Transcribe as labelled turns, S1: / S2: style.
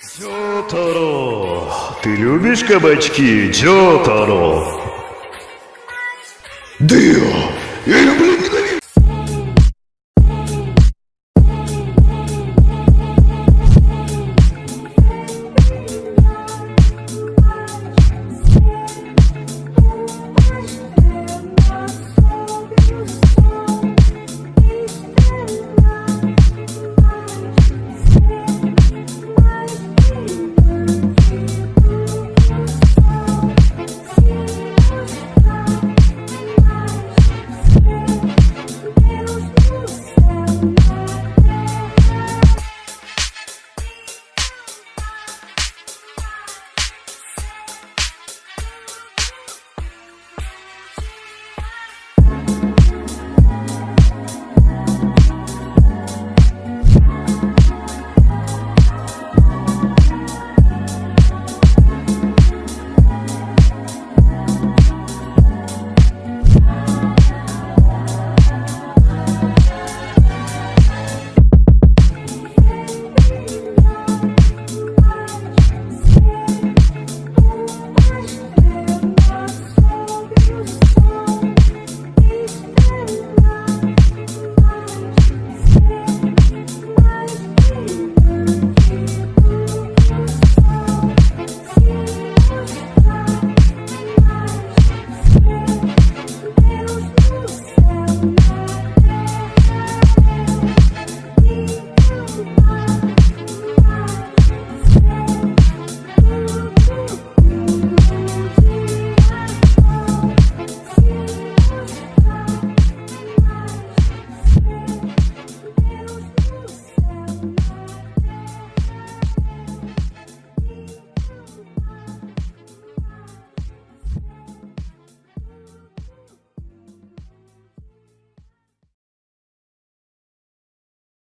S1: Джотаро, ты любишь кабачки, Джотаро?
S2: Дио!